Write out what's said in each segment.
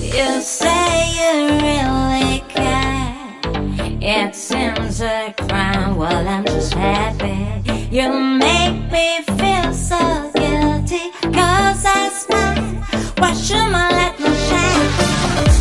You say you really care. It seems a crime. Well, I'm just happy. You make me feel so guilty. Cause I smile. Why should my light not shine?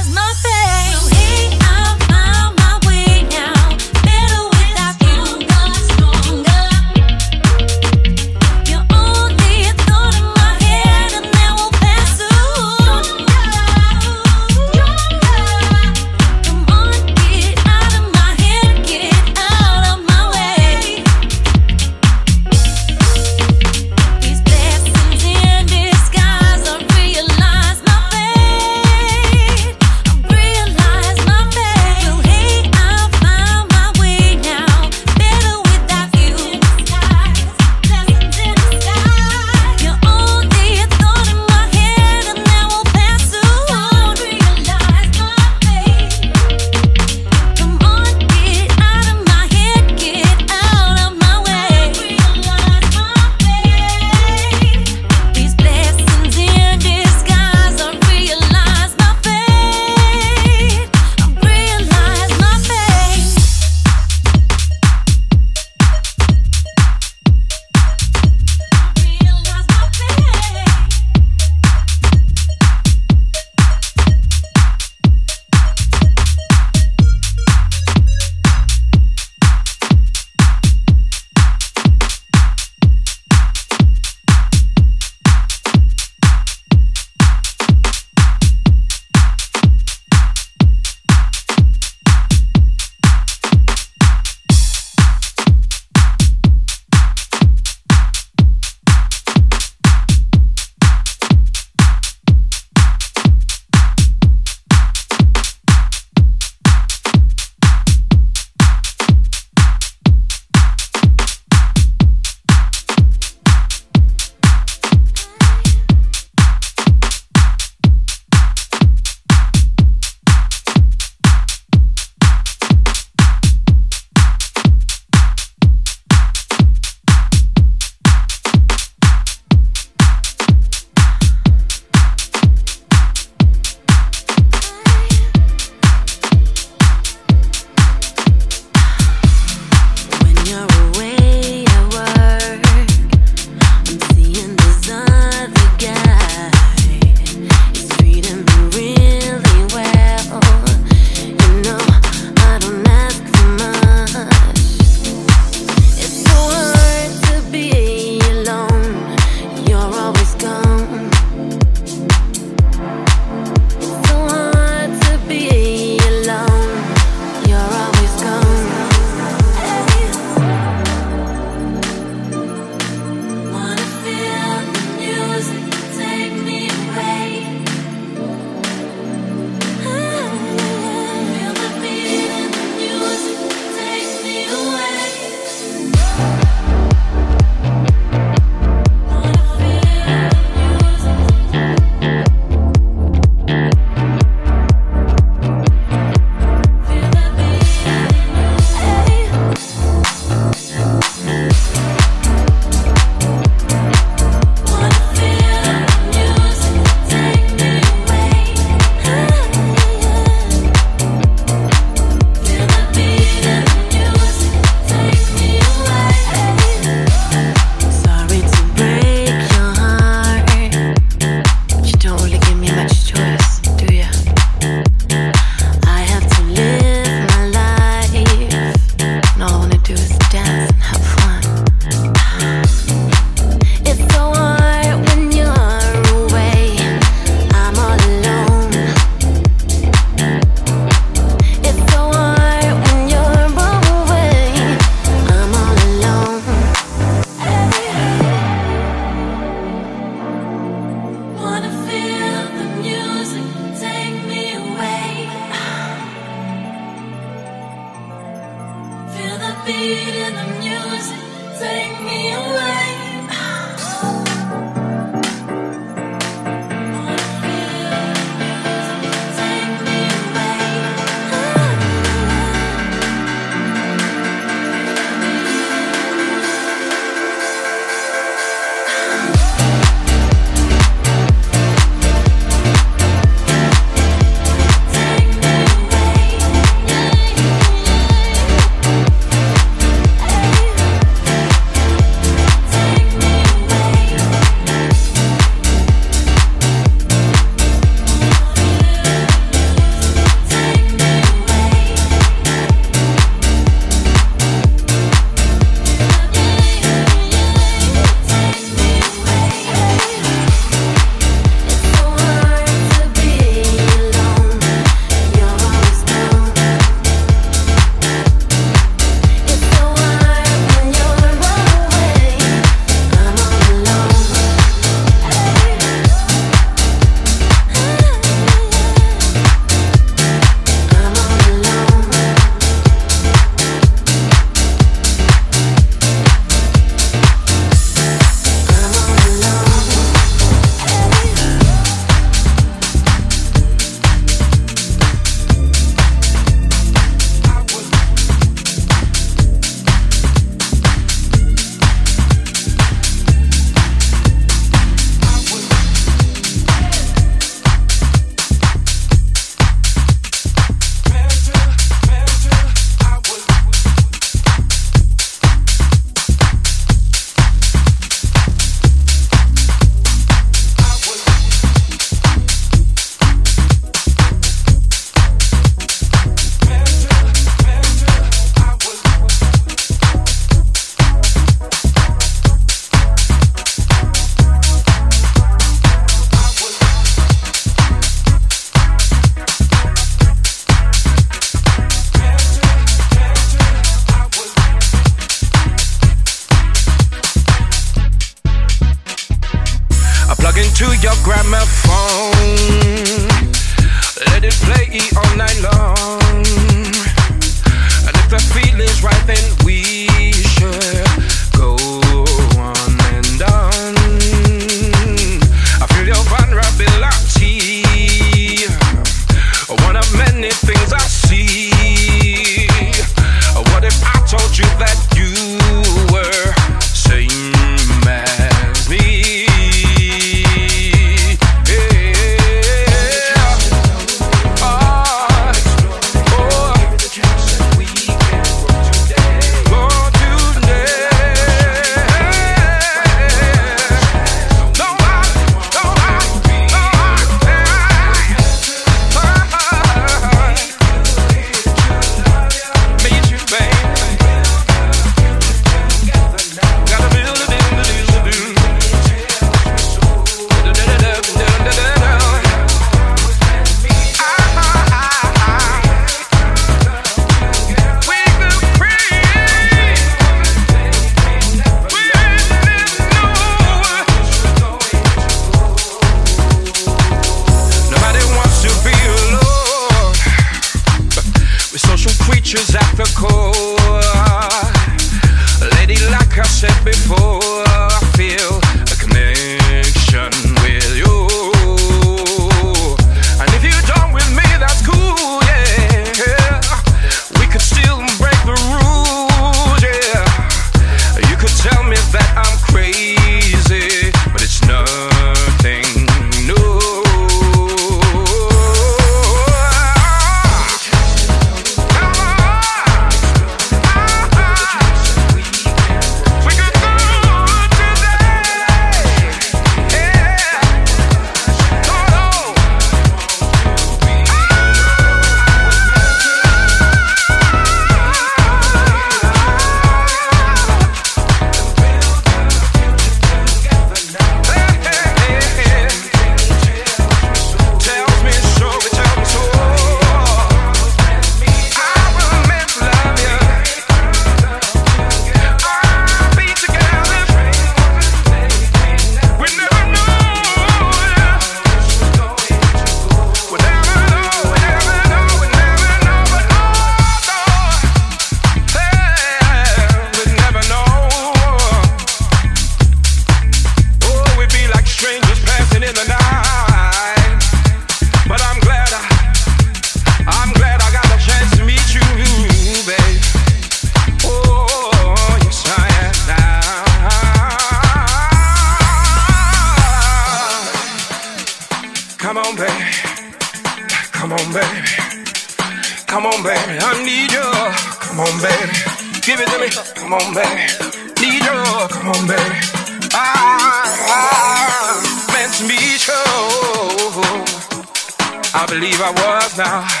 I